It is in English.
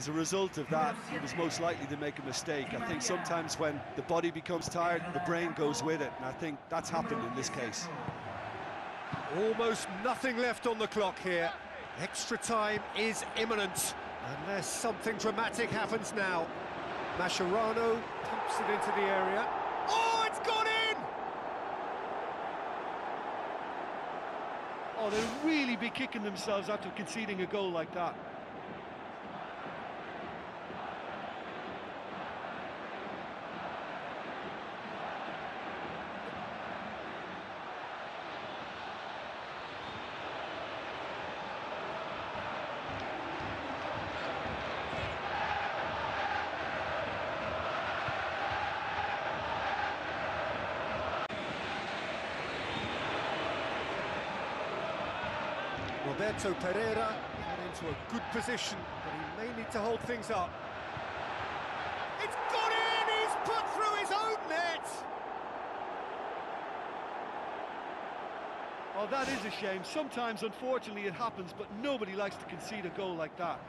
as a result of that, he was most likely to make a mistake. I think sometimes when the body becomes tired, the brain goes with it, and I think that's happened in this case. Almost nothing left on the clock here. Extra time is imminent, unless something dramatic happens now. Mascherano pumps it into the area. Oh, it's gone in! Oh, they'll really be kicking themselves after conceding a goal like that. Roberto Pereyra got into a good position, but he may need to hold things up. It's gone in! He's put through his own net! Oh, that is a shame. Sometimes, unfortunately, it happens, but nobody likes to concede a goal like that.